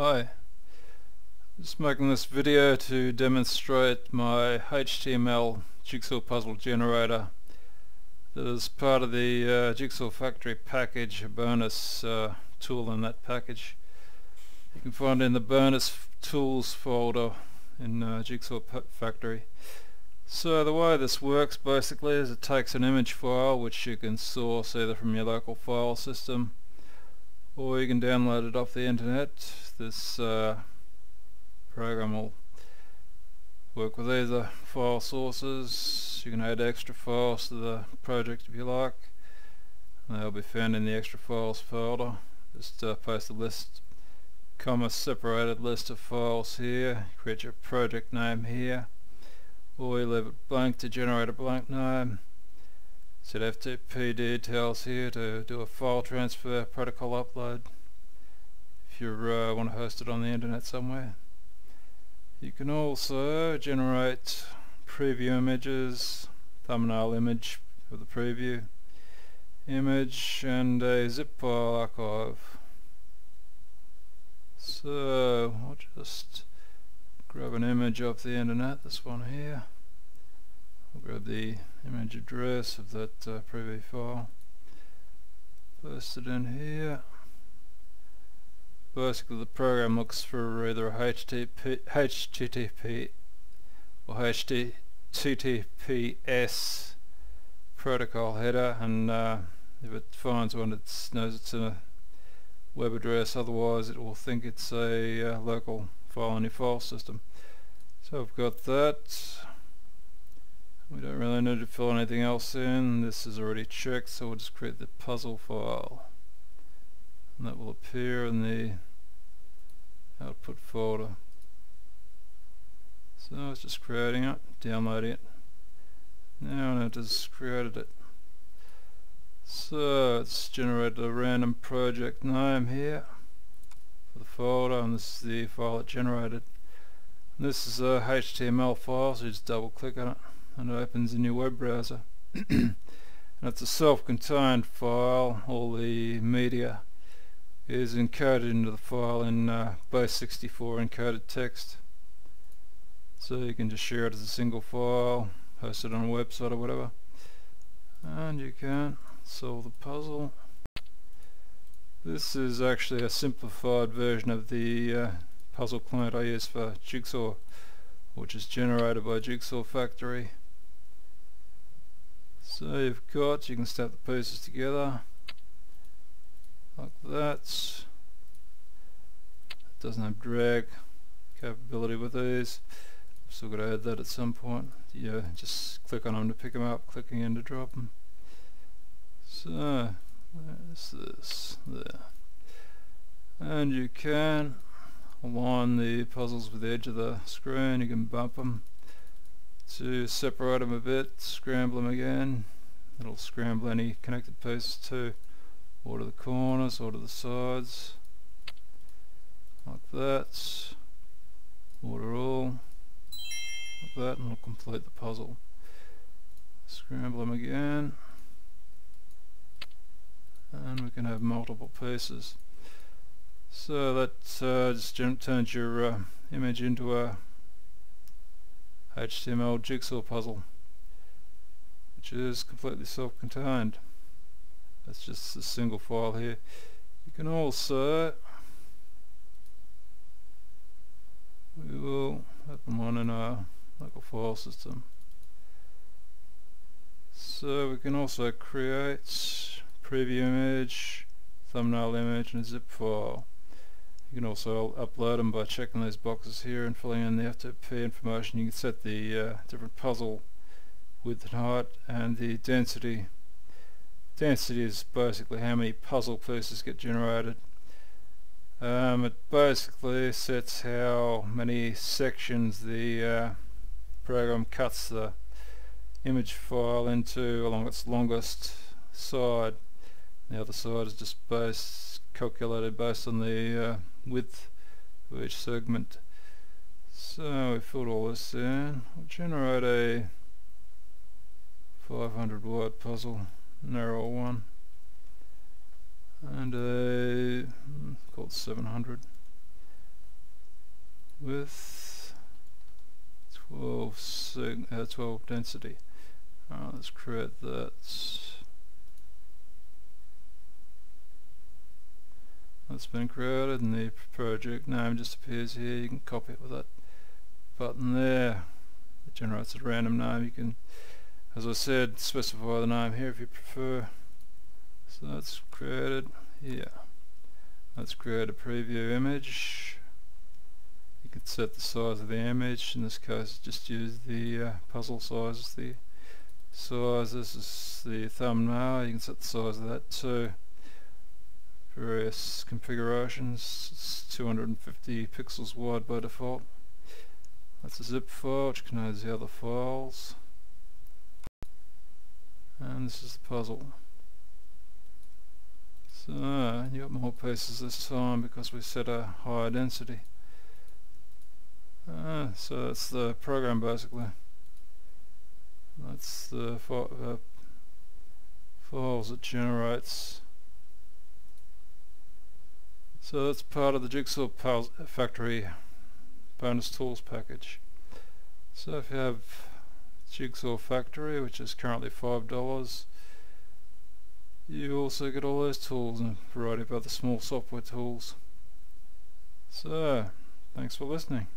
Hi, I'm just making this video to demonstrate my HTML jigsaw puzzle generator that is part of the uh, Jigsaw Factory package, a bonus uh, tool in that package. You can find it in the bonus tools folder in uh, Jigsaw Factory. So the way this works basically is it takes an image file which you can source either from your local file system or you can download it off the internet. This uh, program will work with either file sources. You can add extra files to the project if you like. They'll be found in the extra files folder. Just uh, paste a list, comma separated list of files here. Create your project name here. Or you leave it blank to generate a blank name set FTP details here to do a file transfer protocol upload if you uh, want to host it on the internet somewhere. You can also generate preview images, thumbnail image for the preview, image and a zip file archive. So I'll just grab an image off the internet, this one here. I'll grab the image address of that uh, preview file. Paste it in here. Basically the program looks for either a HTTP, HTTP or HTTPS protocol header and uh, if it finds one it knows it's a web address otherwise it will think it's a uh, local file in your file system. So I've got that don't need to fill anything else in. This is already checked, so we'll just create the puzzle file. And that will appear in the output folder. So it's just creating it, downloading it. Now it has created it. So it's generated a random project name here for the folder and this is the file it generated. And this is a HTML file so you just double click on it and it opens in your web browser. and it's a self-contained file, all the media is encoded into the file in uh, base64 encoded text. So you can just share it as a single file, post it on a website or whatever. And you can solve the puzzle. This is actually a simplified version of the uh, puzzle client I use for Jigsaw, which is generated by Jigsaw Factory. So you've got, you can stack the pieces together like that. It doesn't have drag capability with these. Still got to add that at some point. Yeah, just click on them to pick them up, clicking in to drop them. So, there's this, there. And you can align the puzzles with the edge of the screen, you can bump them to separate them a bit, scramble them again. It'll scramble any connected pieces too, or to the corners or to the sides, like that, or to all, like that, and we'll complete the puzzle. Scramble them again, and we can have multiple pieces. So that uh, just turns your uh, image into a HTML jigsaw puzzle which is completely self-contained. That's just a single file here. You can also we will open one in our local file system. So we can also create preview image thumbnail image and a zip file you can also upload them by checking these boxes here and filling in the FTP information. You can set the uh, different puzzle width and height and the density. Density is basically how many puzzle pieces get generated. Um, it basically sets how many sections the uh, program cuts the image file into along its longest side. The other side is just based calculated based on the uh, width of each segment. So we filled all this in. We'll generate a 500 word puzzle, narrow one, and a called 700. with 12 sig uh, 12 density. Alright, let's create that. That's been created and the project name just appears here. You can copy it with that button there. It generates a random name. You can, as I said, specify the name here if you prefer. So that's created here. Let's create a preview image. You can set the size of the image. In this case, just use the uh, puzzle size the size. This is the thumbnail. You can set the size of that too. Various configurations. It's 250 pixels wide by default. That's a zip file which contains the other files. And this is the puzzle. So you got more pieces this time because we set a higher density. Uh, so that's the program basically. That's the uh, files it generates. So that's part of the Jigsaw Factory bonus tools package. So if you have Jigsaw Factory, which is currently $5, you also get all those tools and a variety of other small software tools. So, thanks for listening.